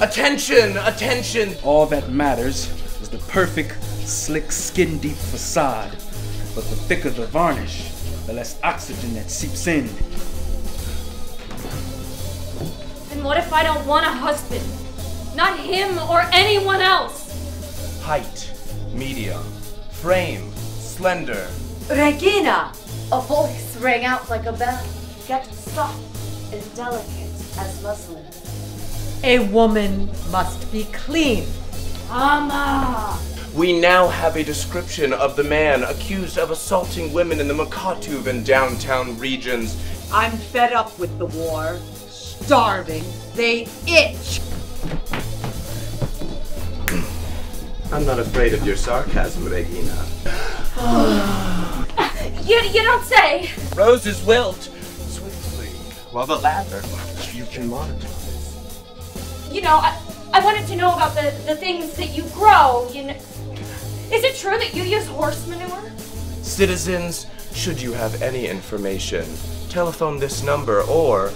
Attention! Attention! All that matters is the perfect, slick, skin deep facade. But the thicker the varnish, the less oxygen that seeps in. And what if I don't want a husband? Not him or anyone else! Height, medium, frame, slender. Regina! A voice rang out like a bell, yet soft and delicate as muslin. A woman must be clean. Ama! We now have a description of the man accused of assaulting women in the Mokotów and downtown regions. I'm fed up with the war. Starving. They itch. I'm not afraid of your sarcasm, Regina. You, you don't say! Roses wilt swiftly, while the ladder you can monitor. You know, I, I wanted to know about the, the things that you grow. You know, is it true that you use horse manure? Citizens, should you have any information, telephone this number or